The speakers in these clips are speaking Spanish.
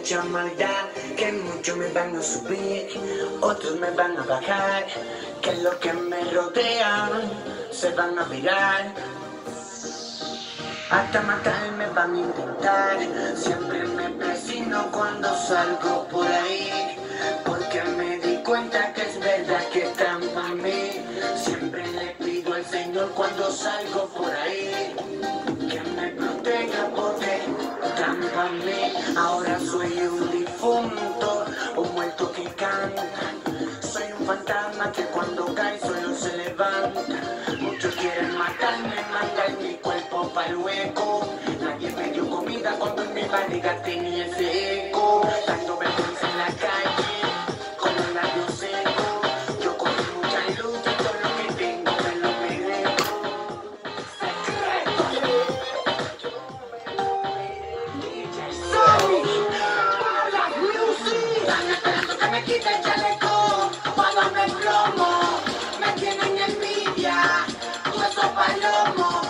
mucha maldad, que muchos me van a subir, otros me van a bajar, que los que me rodean se van a virar. Hasta matarme van a intentar, siempre me presino cuando salgo por ahí, porque me di cuenta que es verdad que están para mí. Siempre le pido al Señor cuando salgo por ahí, Ahora soy un difunto, un muerto que canta. Soy un fantasma que cuando cae solo se levanta. Muchos quieren matarme, mandar mi cuerpo para el hueco. Nadie me dio comida cuando en mi barriga tenía ese esperando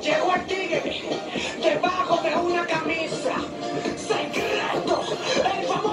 Llegó el tigre debajo de una camisa. Secretos, el famoso.